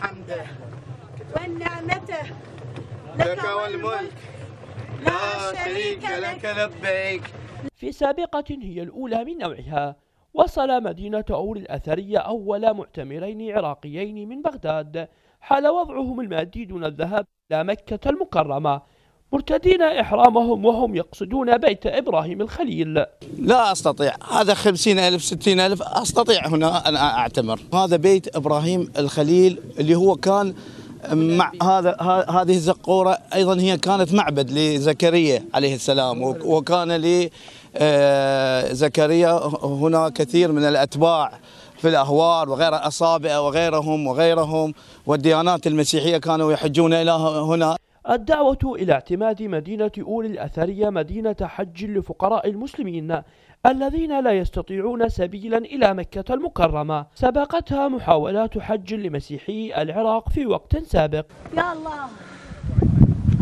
حمدة. لك والملك. لا شريك لك. لبيك. في سابقة هي الأولى من نوعها. وصل مدينة أور الأثرية أول معتمرين عراقيين من بغداد. حال وضعهم المادي دون الذهاب إلى مكة المكرمة. مرتدين إحرامهم وهم يقصدون بيت إبراهيم الخليل. لا أستطيع. هذا خمسين ألف ستين ألف أستطيع هنا أن أعتمر. هذا بيت إبراهيم الخليل اللي هو كان مع هذا هذه الزقورة أيضا هي كانت معبد لزكريا عليه السلام وك- وكان لزكريا هنا كثير من الأتباع في الأهوار وغير أصابع وغيرهم وغيرهم والديانات المسيحية كانوا يحجون إلى هنا. الدعوة إلى اعتماد مدينة أور الأثرية مدينة حج لفقراء المسلمين الذين لا يستطيعون سبيلا إلى مكة المكرمة. سبقتها محاولات حج لمسيحي العراق في وقت سابق. يا الله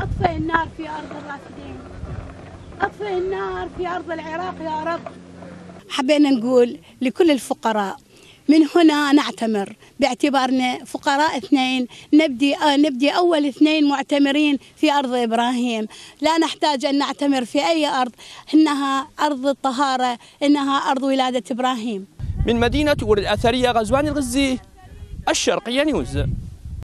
أطفئ النار في أرض الرافدين. أطفئ النار في أرض العراق يا رب. حبينا نقول لكل الفقراء من هنا نعتمر. باعتبارنا فقراء اثنين نبدي آه نبدي أول اثنين معتمرين في أرض إبراهيم، لا نحتاج أن نعتمر في أي أرض، إنها أرض الطهارة، إنها أرض ولادة إبراهيم. من مدينة أور الأثرية غزوان الغزي الشرقية نيوز.